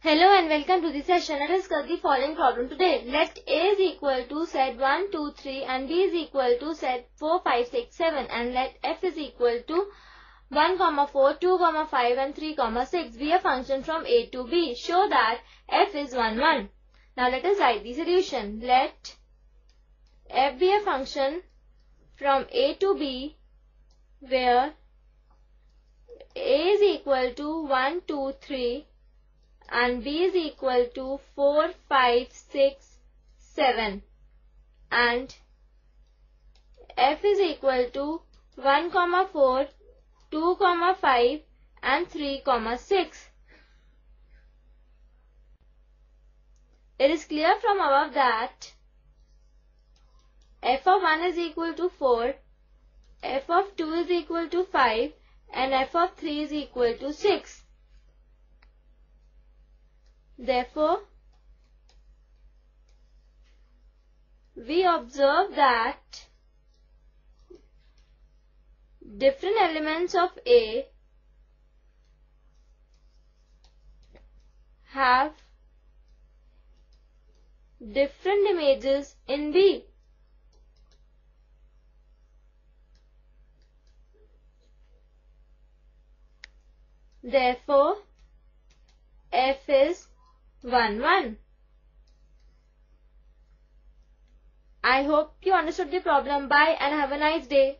Hello and welcome to the session. Let us discuss the following problem today. Let A is equal to set 1, 2, 3 and B is equal to set 4, 5, 6, 7 and let F is equal to 1, comma 4, 2, comma 5 and 3, comma 6 be a function from A to B. Show that F is 1, 1. Now let us write the solution. Let F be a function from A to B where A is equal to 1, 2, 3 and b is equal to 4, 5, 6, 7 and f is equal to 1, comma 4, 2, comma 5 and 3, comma 6. It is clear from above that f of 1 is equal to 4, f of 2 is equal to 5 and f of 3 is equal to 6. Therefore, we observe that different elements of A have different images in B. Therefore, F is 1 1. I hope you understood the problem. Bye and have a nice day.